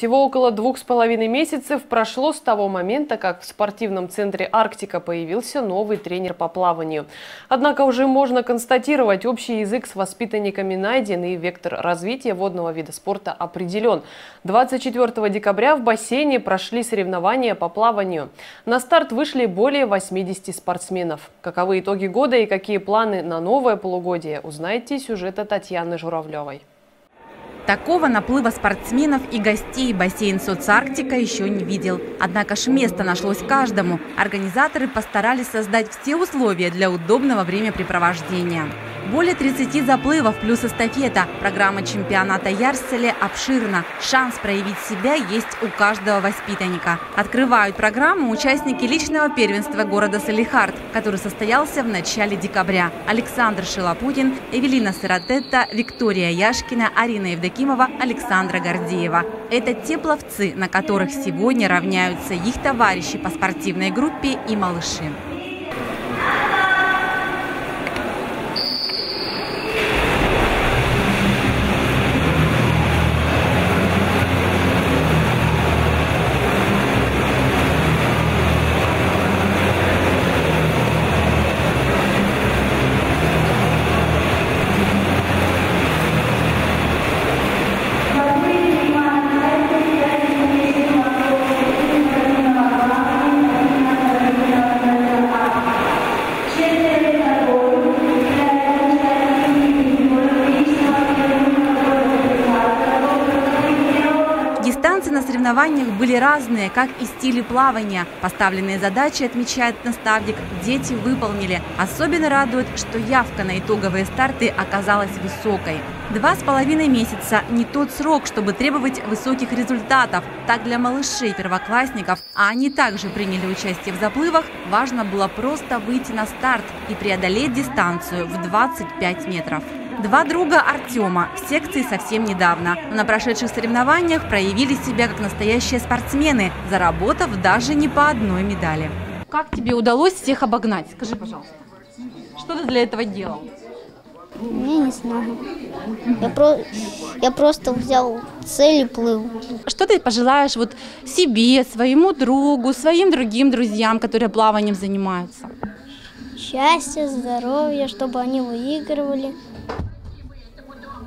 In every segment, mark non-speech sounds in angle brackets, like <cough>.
Всего около двух с половиной месяцев прошло с того момента, как в спортивном центре «Арктика» появился новый тренер по плаванию. Однако уже можно констатировать, общий язык с воспитанниками найден и вектор развития водного вида спорта определен. 24 декабря в бассейне прошли соревнования по плаванию. На старт вышли более 80 спортсменов. Каковы итоги года и какие планы на новое полугодие, узнаете сюжета Татьяны Журавлевой. Такого наплыва спортсменов и гостей бассейн «Соцарктика» еще не видел. Однако ж место нашлось каждому. Организаторы постарались создать все условия для удобного времяпрепровождения. Более 30 заплывов плюс эстафета. Программа чемпионата Ярселе обширна. Шанс проявить себя есть у каждого воспитанника. Открывают программу участники личного первенства города Салихард, который состоялся в начале декабря. Александр Шилопутин, Эвелина Саратетта, Виктория Яшкина, Арина Евдокимова, Александра Гордеева. Это те пловцы, на которых сегодня равняются их товарищи по спортивной группе и малыши. Дистанции на соревнованиях были разные, как и стили плавания. Поставленные задачи, отмечает наставник, дети выполнили. Особенно радует, что явка на итоговые старты оказалась высокой. Два с половиной месяца – не тот срок, чтобы требовать высоких результатов. Так для малышей первоклассников, а они также приняли участие в заплывах, важно было просто выйти на старт и преодолеть дистанцию в 25 метров. Два друга Артема в секции совсем недавно. На прошедших соревнованиях проявили себя как настоящие спортсмены, заработав даже не по одной медали. Как тебе удалось всех обогнать? Скажи, пожалуйста. Что ты для этого делал? Я не знаю. Я, про... я просто взял цель и плыл. Что ты пожелаешь вот себе, своему другу, своим другим друзьям, которые плаванием занимаются? Счастья, здоровья, чтобы они выигрывали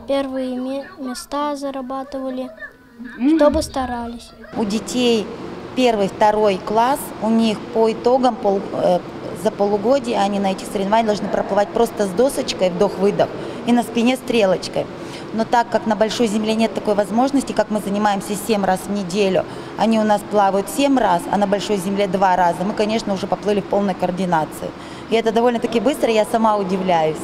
первые места зарабатывали, чтобы старались. У детей первый, второй класс, у них по итогам пол, э, за полугодие они на этих соревнованиях должны проплывать просто с досочкой, вдох-выдох, и на спине стрелочкой. Но так как на большой земле нет такой возможности, как мы занимаемся 7 раз в неделю, они у нас плавают 7 раз, а на большой земле 2 раза, мы, конечно, уже поплыли в полной координации. И это довольно-таки быстро, я сама удивляюсь.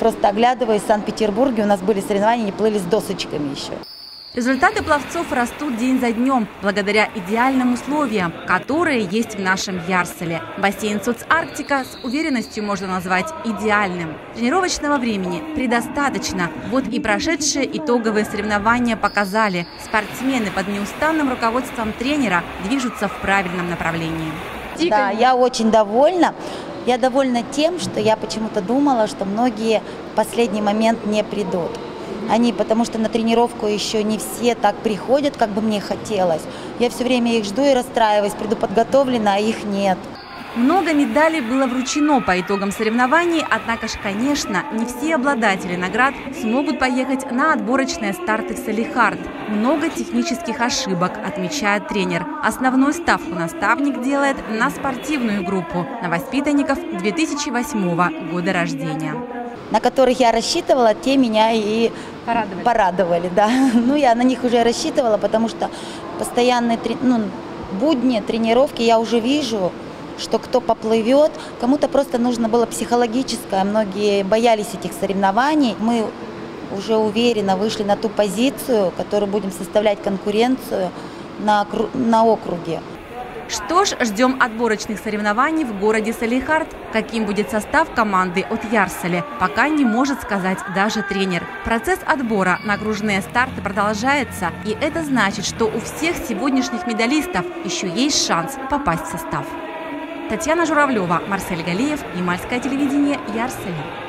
Просто оглядываясь в Санкт-Петербурге, у нас были соревнования, не плыли с досочками еще. Результаты пловцов растут день за днем благодаря идеальным условиям, которые есть в нашем Ярселе. Бассейн Соцарктика с уверенностью можно назвать идеальным. Тренировочного времени предостаточно. Вот и прошедшие итоговые соревнования показали, спортсмены под неустанным руководством тренера движутся в правильном направлении. Да, я очень довольна. Я довольна тем, что я почему-то думала, что многие в последний момент не придут. Они, потому что на тренировку еще не все так приходят, как бы мне хотелось. Я все время их жду и расстраиваюсь, приду подготовлена, а их нет. Много медалей было вручено по итогам соревнований, однако ж, конечно, не все обладатели наград смогут поехать на отборочные старты в Салихард. Много технических ошибок, отмечает тренер. Основную ставку наставник делает на спортивную группу, на воспитанников 2008 года рождения. На которых я рассчитывала, те меня и порадовали. порадовали да. <laughs> Ну, я на них уже рассчитывала, потому что постоянные ну, будни, тренировки я уже вижу, что кто поплывет, кому-то просто нужно было психологическое, многие боялись этих соревнований. Мы уже уверенно вышли на ту позицию, которую будем составлять конкуренцию на, на округе. Что ж, ждем отборочных соревнований в городе Салихард. Каким будет состав команды от Ярселе, пока не может сказать даже тренер. Процесс отбора на окружные старты продолжается, и это значит, что у всех сегодняшних медалистов еще есть шанс попасть в состав. Татьяна Журавлева, Марсель Галиев, Ямальское телевидение, Ярсель.